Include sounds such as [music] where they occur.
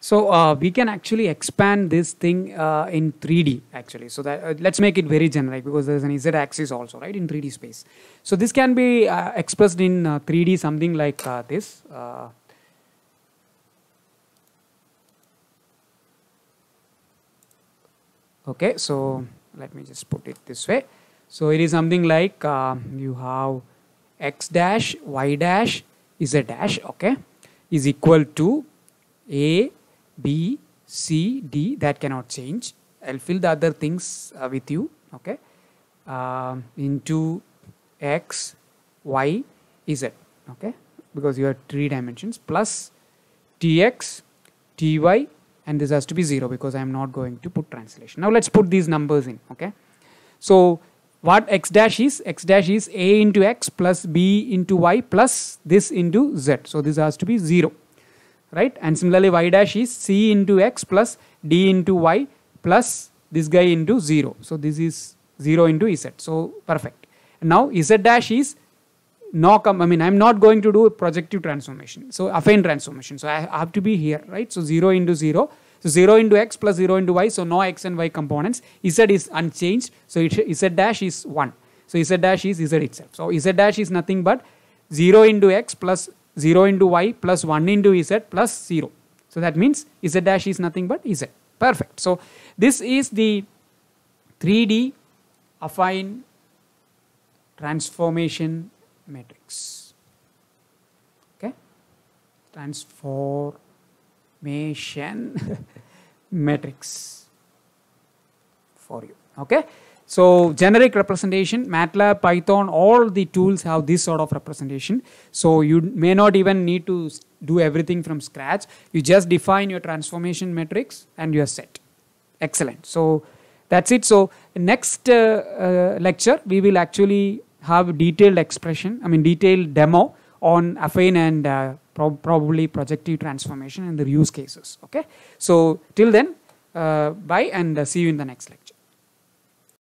So uh, we can actually expand this thing uh, in 3D actually. So that uh, let's make it very generic because there's an z axis also, right, in 3D space. So this can be uh, expressed in 3D uh, something like uh, this. okay, so let me just put it this way. So it is something like you have x dash, y dash, z dash, okay, is equal to a B, C, D that cannot change. I'll fill the other things uh, with you. Okay. Uh, into X, Y, Z. Okay. Because you have three dimensions plus Tx, Ty, and this has to be 0 because I am not going to put translation. Now let's put these numbers in. Okay. So what x dash is? x dash is a into x plus b into y plus this into z. So this has to be 0 right? And similarly y dash is c into x plus d into y plus this guy into 0 so this is 0 into z. So perfect. Now z dash is no come i mean i'm not going to do a projective transformation. So affine transformation. So i have to be here right? So 0 into 0 so 0 into x plus 0 into y. So no x and y components. Z is unchanged. So it, z dash is 1 so z dash is z itself. So z dash is nothing but 0 into x plus 0 into y plus 1 into z plus 0. So that means z dash is nothing but z. Perfect. So this is the 3D affine transformation matrix. Okay. Transformation [laughs] matrix for you. Okay. So generic representation, MATLAB, Python, all the tools have this sort of representation. So you may not even need to do everything from scratch. You just define your transformation matrix and you're set. Excellent. So that's it. So next uh, uh, lecture, we will actually have detailed expression, I mean detailed demo on affine and uh, pro probably projective transformation and the use cases. Okay. So till then, uh, bye and uh, see you in the next lecture.